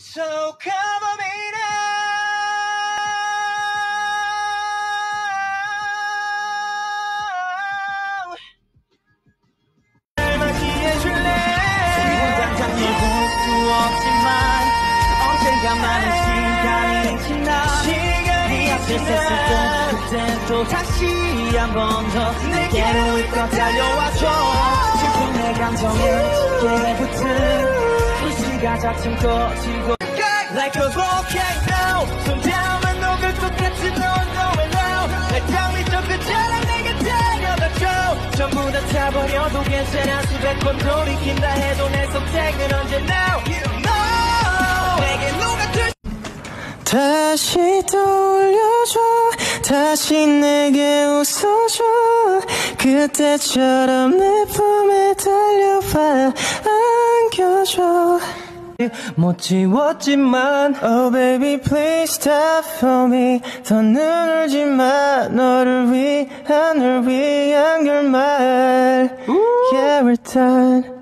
So cover me now 날 맞이해줄래 당장 볼수 없지만 언젠가 많은 시간이 지나 네 앞에 섰을 그땐 또 다시 한 번 더 내게로 이끌어 달려와줘 내 감정에 깨붙은 이 시가 자칭 꺼지고 Like a volcano. 손담은 녹을 것 같은 넌 going now. 내 땀이 저 끝자락 내게 달려가줘 전부 다 타버려도 괜찮아. 수백 번 돌이킨다 해도 내 선택은 언제나 다시 떠올려줘. 다시 내게 웃어줘. 그때처럼 내 품에 안겨줘 못 지웠지만 Oh baby please stop for me 더는 울지 마 너를 위한 널 위한 결말 Yeah we're done